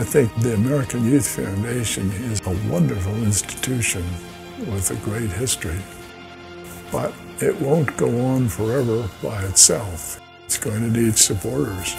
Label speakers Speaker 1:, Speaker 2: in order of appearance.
Speaker 1: I think the American Youth Foundation is a wonderful institution with a great history. But it won't go on forever by itself. It's going to need supporters.